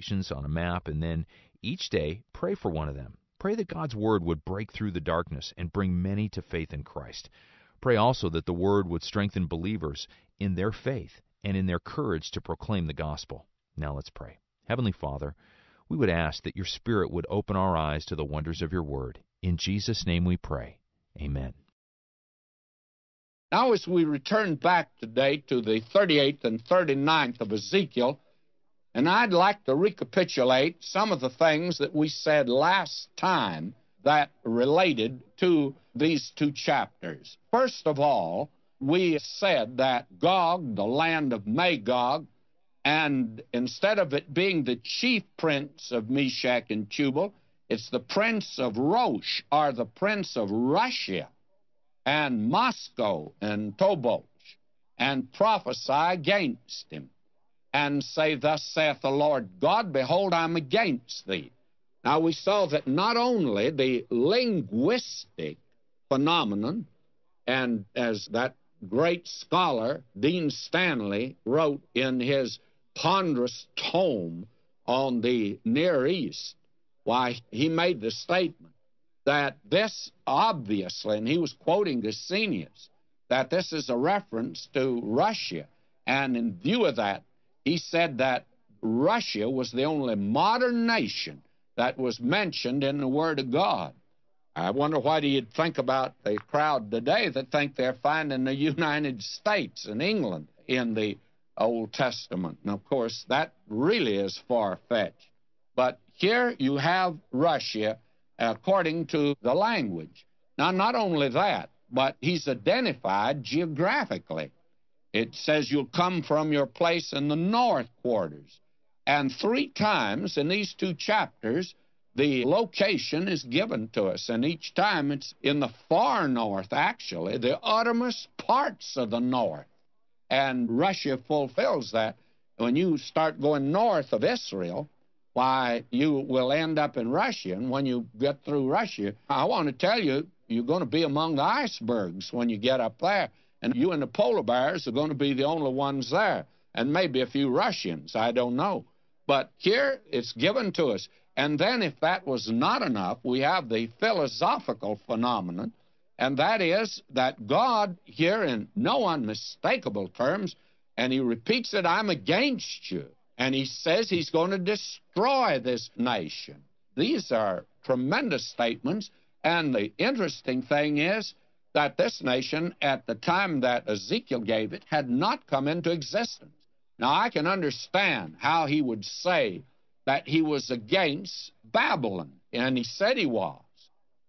nations on a map, and then each day pray for one of them. Pray that God's Word would break through the darkness and bring many to faith in Christ. Pray also that the Word would strengthen believers in their faith and in their courage to proclaim the gospel. Now let's pray. Heavenly Father, we would ask that your Spirit would open our eyes to the wonders of your Word. In Jesus' name we pray. Amen. Now, as we return back today to the 38th and 39th of Ezekiel, and I'd like to recapitulate some of the things that we said last time that related to these two chapters. First of all, we said that Gog, the land of Magog, and instead of it being the chief prince of Meshech and Tubal, it's the prince of Rosh, or the prince of Russia, and Moscow and Tobolsk, and prophesy against him and say, Thus saith the Lord God, Behold, I'm against thee. Now we saw that not only the linguistic phenomenon, and as that great scholar, Dean Stanley, wrote in his ponderous tome on the Near East, why, he made the statement that this obviously, and he was quoting Gesenius, that this is a reference to Russia. And in view of that, he said that Russia was the only modern nation that was mentioned in the Word of God. I wonder what he'd think about the crowd today that think they're finding the United States and England in the Old Testament. And of course, that really is far fetched. But here you have Russia according to the language. Now, not only that, but he's identified geographically. It says you'll come from your place in the north quarters. And three times in these two chapters, the location is given to us. And each time it's in the far north, actually, the uttermost parts of the north. And Russia fulfills that. When you start going north of Israel, why, you will end up in Russia. And when you get through Russia, I want to tell you, you're going to be among the icebergs when you get up there. And you and the polar bears are going to be the only ones there. And maybe a few Russians, I don't know. But here it's given to us. And then, if that was not enough, we have the philosophical phenomenon, and that is that God, here in no unmistakable terms, and he repeats it, I'm against you. And he says he's going to destroy this nation. These are tremendous statements. And the interesting thing is, that this nation, at the time that Ezekiel gave it, had not come into existence. Now, I can understand how he would say that he was against Babylon, and he said he was.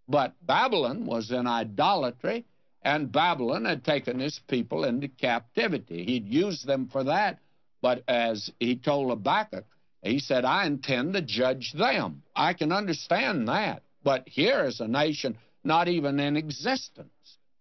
But Babylon was in idolatry, and Babylon had taken his people into captivity. He'd used them for that, but as he told Habakkuk, he said, I intend to judge them. I can understand that. But here is a nation not even in existence.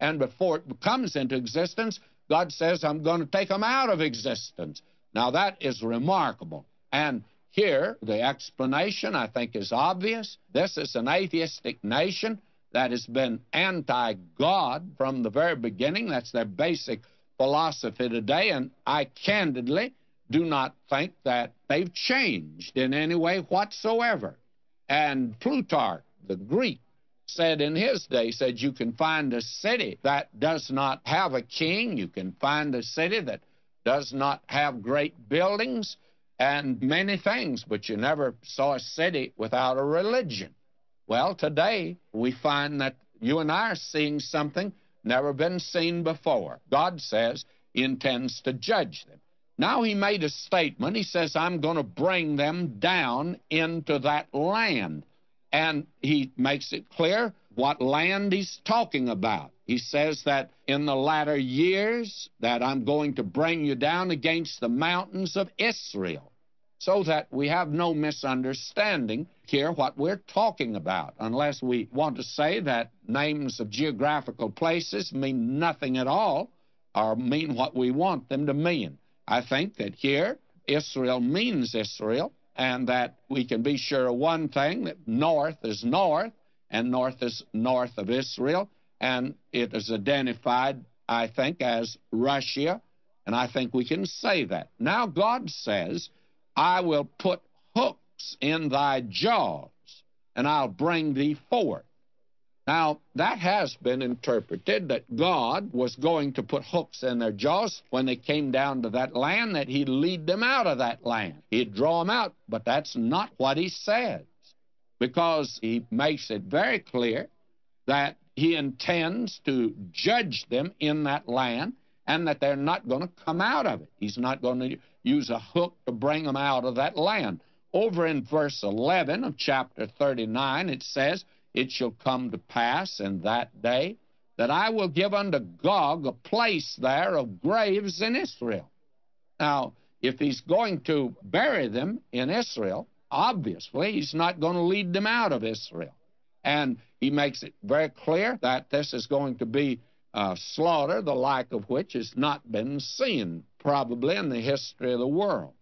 And before it comes into existence, God says, I'm going to take them out of existence. Now, that is remarkable. And here, the explanation, I think, is obvious. This is an atheistic nation that has been anti God from the very beginning. That's their basic philosophy today. And I candidly do not think that they've changed in any way whatsoever. And Plutarch, the Greek, said in his day, said you can find a city that does not have a king, you can find a city that does not have great buildings and many things, but you never saw a city without a religion. Well, today we find that you and I are seeing something never been seen before. God says he intends to judge them. Now he made a statement. He says, I'm going to bring them down into that land. And he makes it clear what land he's talking about. He says that in the latter years that I'm going to bring you down against the mountains of Israel so that we have no misunderstanding here what we're talking about, unless we want to say that names of geographical places mean nothing at all or mean what we want them to mean. I think that here Israel means Israel, and that we can be sure of one thing that north is north, and north is north of Israel, and it is identified, I think, as Russia, and I think we can say that. Now, God says, I will put hooks in thy jaws, and I'll bring thee forth. Now, that has been interpreted that God was going to put hooks in their jaws when they came down to that land, that He'd lead them out of that land. He'd draw them out, but that's not what He says, because He makes it very clear that He intends to judge them in that land and that they're not going to come out of it. He's not going to use a hook to bring them out of that land. Over in verse 11 of chapter 39, it says, it shall come to pass in that day that I will give unto Gog a place there of graves in Israel. Now, if he's going to bury them in Israel, obviously he's not going to lead them out of Israel. And he makes it very clear that this is going to be a slaughter, the like of which has not been seen probably in the history of the world.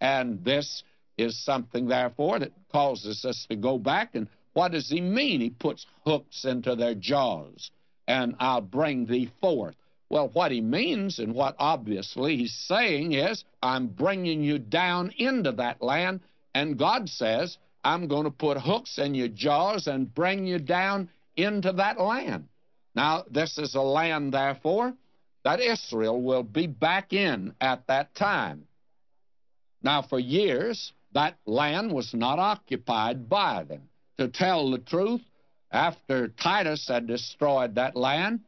And this is something, therefore, that causes us to go back and what does he mean? He puts hooks into their jaws, and I'll bring thee forth. Well, what he means and what obviously he's saying is, I'm bringing you down into that land, and God says, I'm going to put hooks in your jaws and bring you down into that land. Now, this is a land, therefore, that Israel will be back in at that time. Now, for years, that land was not occupied by them. To tell the truth, after Titus had destroyed that land,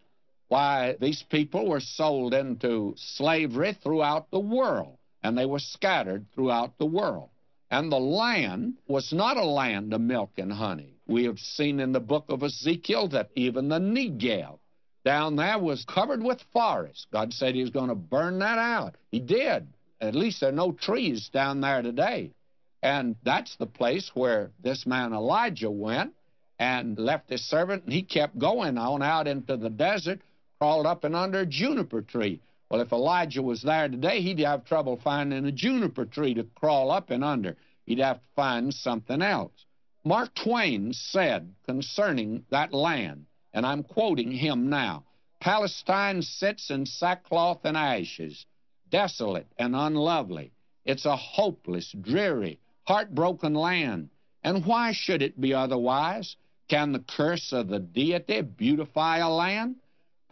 why, these people were sold into slavery throughout the world, and they were scattered throughout the world. And the land was not a land of milk and honey. We have seen in the book of Ezekiel that even the Negev down there was covered with forest. God said he was going to burn that out. He did. At least there are no trees down there today. And that's the place where this man Elijah went and left his servant, and he kept going on out into the desert, crawled up and under a juniper tree. Well, if Elijah was there today, he'd have trouble finding a juniper tree to crawl up and under. He'd have to find something else. Mark Twain said concerning that land, and I'm quoting him now Palestine sits in sackcloth and ashes, desolate and unlovely. It's a hopeless, dreary, heartbroken land. And why should it be otherwise? Can the curse of the deity beautify a land?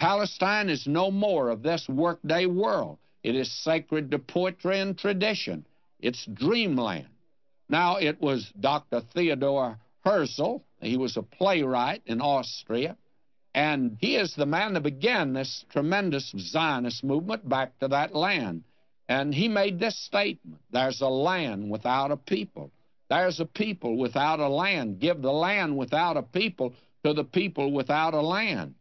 Palestine is no more of this workday world. It is sacred to poetry and tradition. It's dreamland. Now, it was Dr. Theodore Herzl. He was a playwright in Austria. And he is the man that began this tremendous Zionist movement back to that land. And he made this statement There's a land without a people. There's a people without a land. Give the land without a people to the people without a land.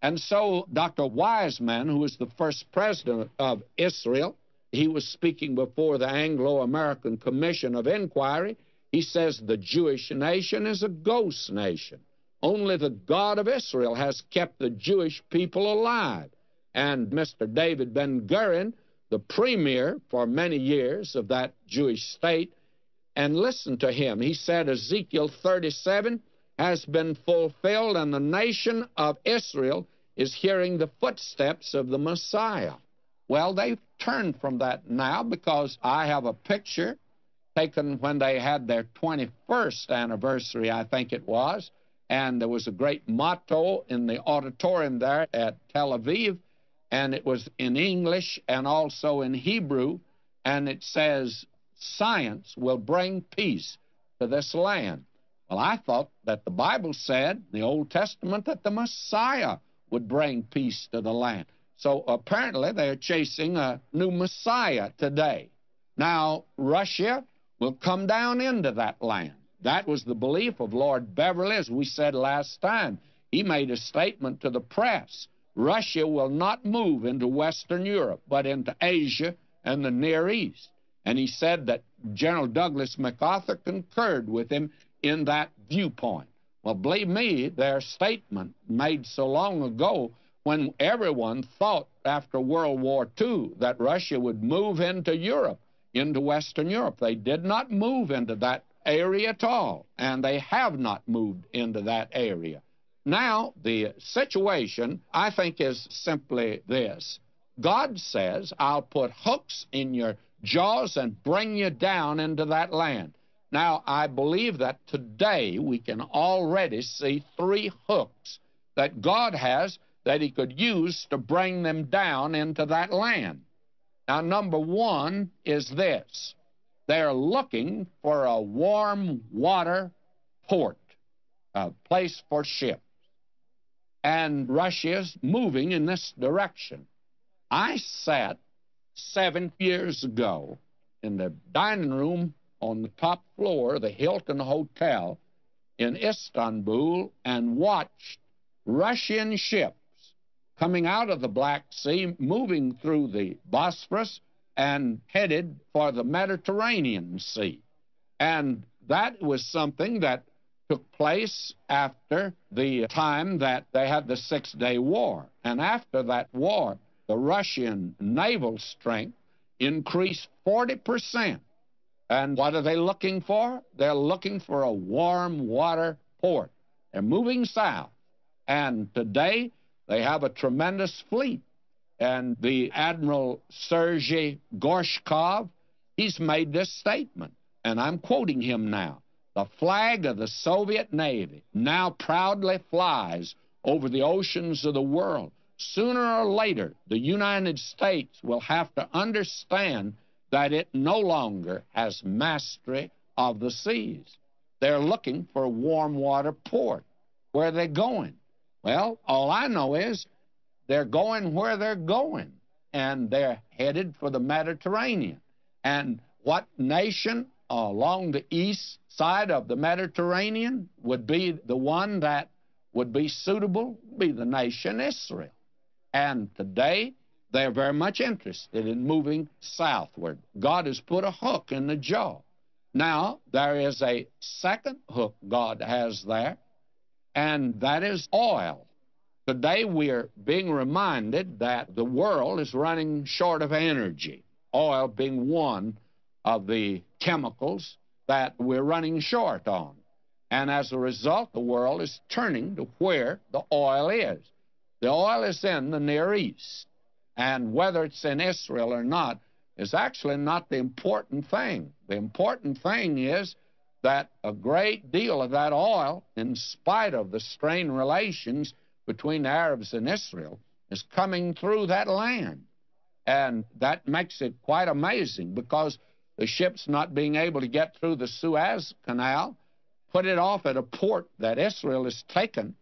And so Dr. Weizmann, who was the first president of Israel, he was speaking before the Anglo American Commission of Inquiry. He says the Jewish nation is a ghost nation. Only the God of Israel has kept the Jewish people alive. And Mr. David Ben Gurion the premier for many years of that Jewish state, and listen to him. He said Ezekiel 37 has been fulfilled, and the nation of Israel is hearing the footsteps of the Messiah. Well, they've turned from that now because I have a picture taken when they had their 21st anniversary, I think it was, and there was a great motto in the auditorium there at Tel Aviv and it was in English and also in Hebrew, and it says, Science will bring peace to this land. Well, I thought that the Bible said, the Old Testament, that the Messiah would bring peace to the land. So apparently they're chasing a new Messiah today. Now, Russia will come down into that land. That was the belief of Lord Beverly, as we said last time. He made a statement to the press Russia will not move into Western Europe, but into Asia and the Near East. And he said that General Douglas MacArthur concurred with him in that viewpoint. Well, believe me, their statement made so long ago when everyone thought after World War II that Russia would move into Europe, into Western Europe. They did not move into that area at all, and they have not moved into that area. Now, the situation, I think, is simply this God says, I'll put hooks in your jaws and bring you down into that land. Now, I believe that today we can already see three hooks that God has that He could use to bring them down into that land. Now, number one is this they're looking for a warm water port, a place for ships. And Russia's moving in this direction. I sat seven years ago in the dining room on the top floor of the Hilton Hotel in Istanbul and watched Russian ships coming out of the Black Sea, moving through the Bosphorus, and headed for the Mediterranean Sea. And that was something that took place after the time that they had the Six Day War. And after that war, the Russian naval strength increased 40%. And what are they looking for? They're looking for a warm water port. They're moving south. And today they have a tremendous fleet. And the Admiral Sergei Gorshkov, he's made this statement, and I'm quoting him now. The flag of the Soviet Navy now proudly flies over the oceans of the world. Sooner or later, the United States will have to understand that it no longer has mastery of the seas. They're looking for a warm water port. Where are they going? Well, all I know is they're going where they're going, and they're headed for the Mediterranean. And what nation along the east side of the Mediterranean would be the one that would be suitable? Be the nation Israel. And today, they're very much interested in moving southward. God has put a hook in the jaw. Now, there is a second hook God has there, and that is oil. Today we are being reminded that the world is running short of energy, oil being one of the chemicals that we're running short on. And as a result, the world is turning to where the oil is. The oil is in the Near East. And whether it's in Israel or not is actually not the important thing. The important thing is that a great deal of that oil, in spite of the strained relations between the Arabs and Israel, is coming through that land. And that makes it quite amazing because the ships not being able to get through the Suez Canal put it off at a port that Israel has taken,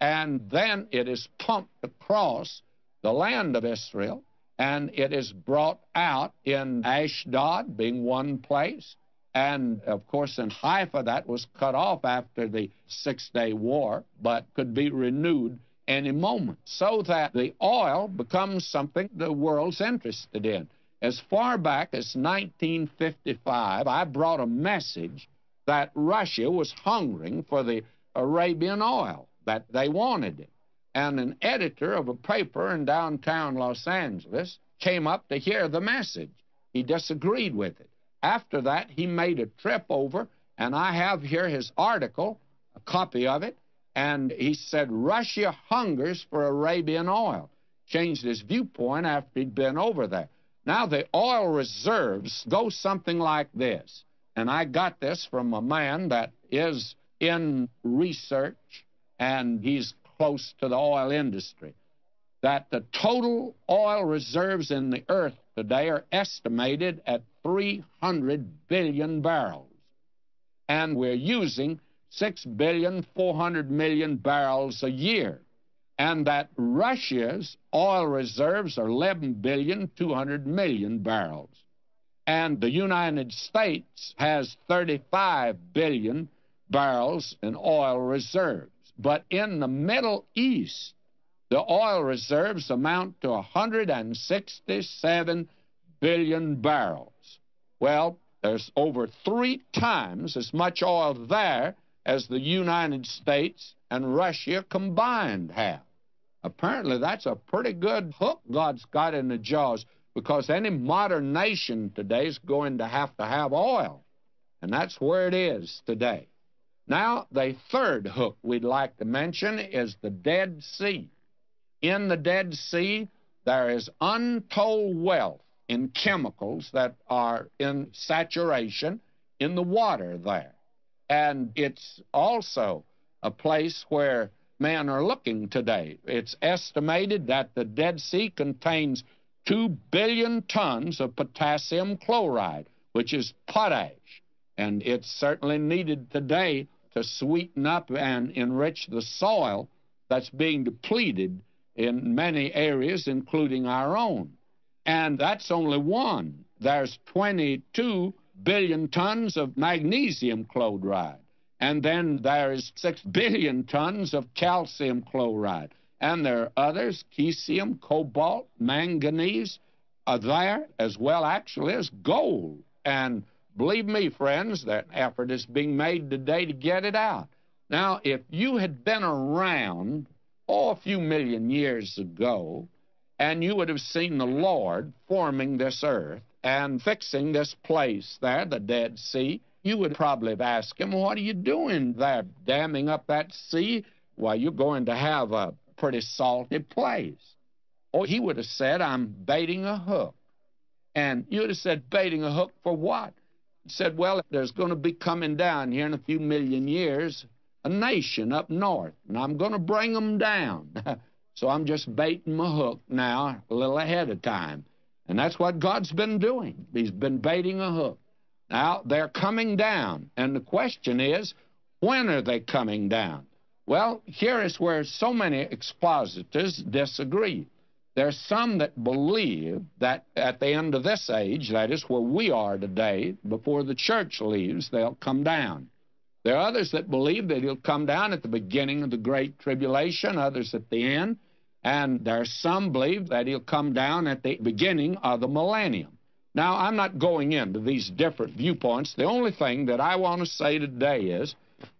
and then it is pumped across the land of Israel, and it is brought out in Ashdod, being one place, and of course, in Haifa, that was cut off after the Six Day War, but could be renewed any moment. So that the oil becomes something the world's interested in. As far back as 1955, I brought a message that Russia was hungering for the Arabian oil, that they wanted it. And an editor of a paper in downtown Los Angeles came up to hear the message. He disagreed with it. After that, he made a trip over, and I have here his article, a copy of it, and he said Russia hungers for Arabian oil. Changed his viewpoint after he'd been over there. Now, the oil reserves go something like this, and I got this from a man that is in research, and he's close to the oil industry that the total oil reserves in the earth today are estimated at 300 billion barrels. And we're using 6 billion 400 million barrels a year. And that Russia's oil reserves are 11 billion 200 million barrels. And the United States has 35 billion barrels in oil reserves. But in the Middle East, the oil reserves amount to 167 billion barrels. Well, there's over three times as much oil there as the United States and Russia combined have. Apparently, that's a pretty good hook God's got in the jaws because any modern nation today is going to have to have oil. And that's where it is today. Now, the third hook we'd like to mention is the Dead Sea. In the Dead Sea, there is untold wealth in chemicals that are in saturation in the water there. And it's also a place where men are looking today. It's estimated that the Dead Sea contains 2 billion tons of potassium chloride, which is potash. And it's certainly needed today to sweeten up and enrich the soil that's being depleted in many areas, including our own. And that's only one. There's 22 billion tons of magnesium chloride. And then there's 6 billion tons of calcium chloride. And there are others, caesium, cobalt, manganese, are there as well, actually, as gold. And believe me, friends, that effort is being made today to get it out. Now, if you had been around, oh, a few million years ago, and you would have seen the Lord forming this earth and fixing this place there, the Dead Sea, you would probably have asked him, What are you doing there, damming up that sea? Well, you're going to have a pretty salty place. Or he would have said, I'm baiting a hook. And you would have said, Baiting a hook for what? He said, Well, there's going to be coming down here in a few million years a nation up north, and I'm going to bring them down. so I'm just baiting my hook now a little ahead of time. And that's what God's been doing. He's been baiting a hook. Now, they're coming down. And the question is, when are they coming down? Well, here is where so many expositors disagree. There's some that believe that at the end of this age, that is where we are today, before the church leaves, they'll come down. There are others that believe that he'll come down at the beginning of the Great Tribulation, others at the end, and there are some believe that he'll come down at the beginning of the millennium. Now, I'm not going into these different viewpoints. The only thing that I want to say today is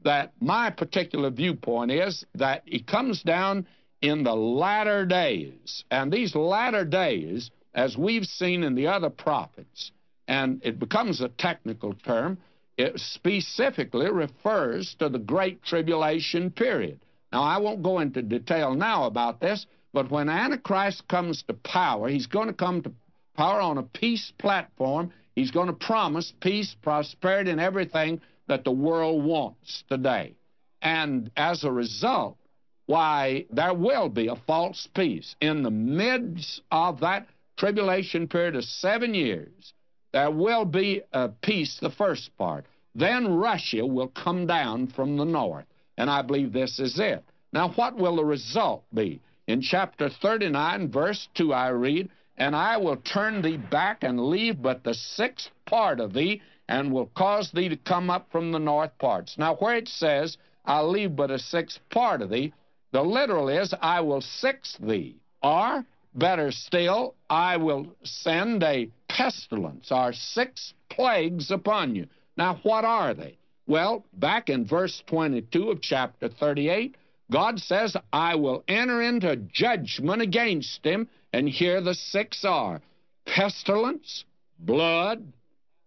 that my particular viewpoint is that it comes down in the latter days. And these latter days, as we've seen in the other prophets, and it becomes a technical term, it specifically refers to the Great Tribulation period. Now, I won't go into detail now about this, but when Antichrist comes to power, he's going to come to power on a peace platform. He's going to promise peace, prosperity, and everything that the world wants today. And as a result, why, there will be a false peace. In the midst of that tribulation period of seven years, there will be a peace, the first part. Then Russia will come down from the north. And I believe this is it. Now, what will the result be? In chapter 39, verse 2, I read, and I will turn thee back and leave but the sixth part of thee, and will cause thee to come up from the north parts. Now, where it says, I'll leave but a sixth part of thee, the literal is, I will six thee. Or, better still, I will send a pestilence, or six plagues upon you. Now, what are they? Well, back in verse 22 of chapter 38, God says, I will enter into judgment against him and here the six are pestilence, blood,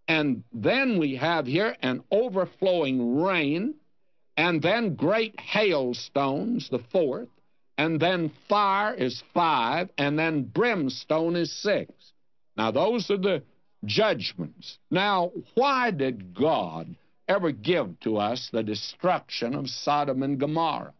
and then we have here an overflowing rain, and then great hailstones, the fourth, and then fire is five, and then brimstone is six. Now, those are the judgments. Now, why did God ever give to us the destruction of Sodom and Gomorrah?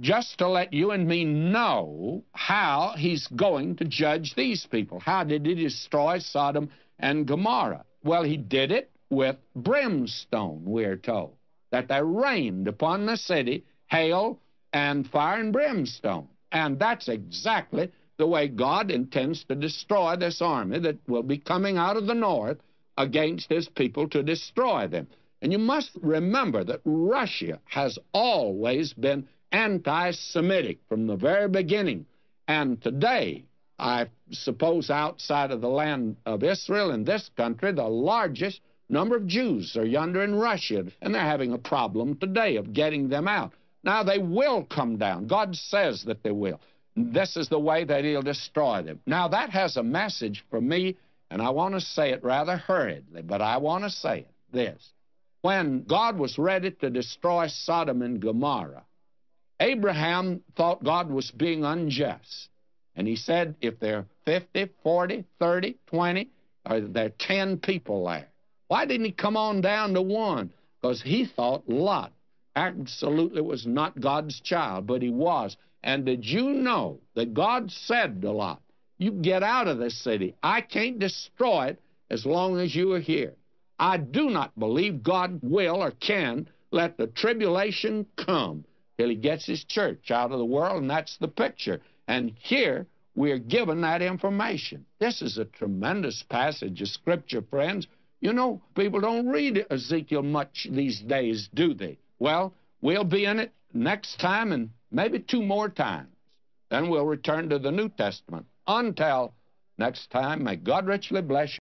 Just to let you and me know how he's going to judge these people. How did he destroy Sodom and Gomorrah? Well, he did it with brimstone, we're told, that there rained upon the city hail and fire and brimstone. And that's exactly the way God intends to destroy this army that will be coming out of the north against his people to destroy them. And you must remember that Russia has always been anti Semitic from the very beginning. And today, I suppose outside of the land of Israel in this country, the largest number of Jews are yonder in Russia, and they're having a problem today of getting them out. Now, they will come down. God says that they will. This is the way that He'll destroy them. Now, that has a message for me, and I want to say it rather hurriedly, but I want to say it this. When God was ready to destroy Sodom and Gomorrah, Abraham thought God was being unjust. And he said, if there are 50, 40, 30, 20, uh, or there are 10 people there, Why didn't he come on down to one? Because he thought Lot absolutely was not God's child, but he was. And did you know that God said to Lot, You get out of this city. I can't destroy it as long as you are here. I do not believe God will or can let the tribulation come till he gets his church out of the world, and that's the picture. And here we are given that information. This is a tremendous passage of Scripture, friends. You know, people don't read Ezekiel much these days, do they? Well, we'll be in it next time and maybe two more times. Then we'll return to the New Testament. Until next time, may God richly bless you.